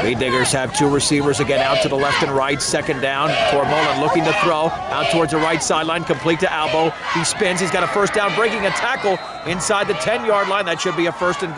Beetdiggers have two receivers again out to the left and right. Second down. Tormohlen looking to throw out towards the right sideline, complete to Albo. He spins. He's got a first down, breaking a tackle inside the 10 yard line. That should be a first and